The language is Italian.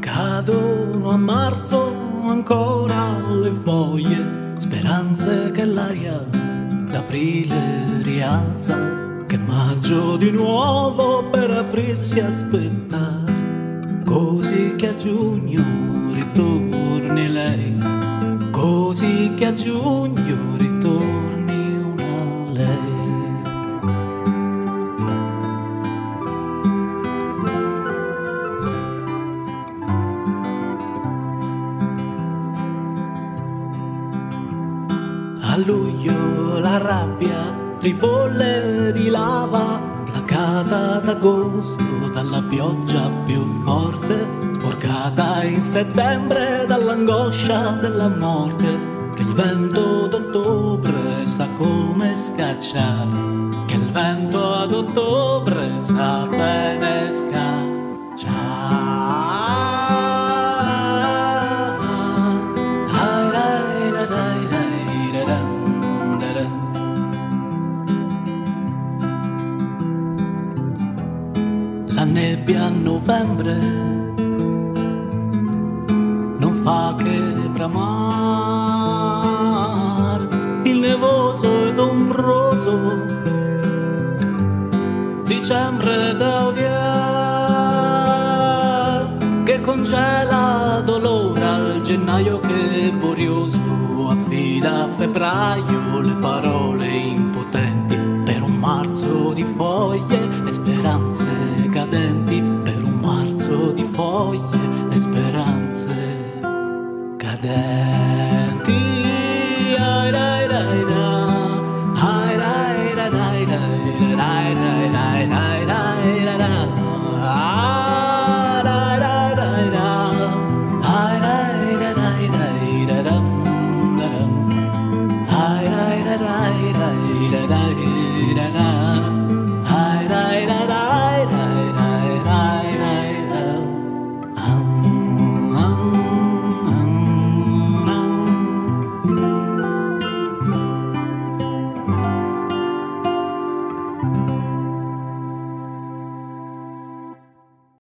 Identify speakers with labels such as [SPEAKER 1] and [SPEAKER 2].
[SPEAKER 1] Cadono a marzo ancora le foglie, speranze che l'aria d'aprile rialza, che maggio di nuovo per aprirsi aspetta, così che a giugno ritorni lei, così che a giugno ritorni una lei. A luglio la rabbia ribolle di lava, placata d'agosto dalla pioggia più forte, sporcata in settembre dall'angoscia della morte, che il vento d'ottobre sa come scacciare, che il vento ad ottobre sa bene La nebbia a novembre che bramare il nevoso ed ombroso dicembre da odiar che congela dolore al gennaio che borioso affida a febbraio le parole impotenti per un marzo di foglie e speranze cadenti per un marzo di foglie da da da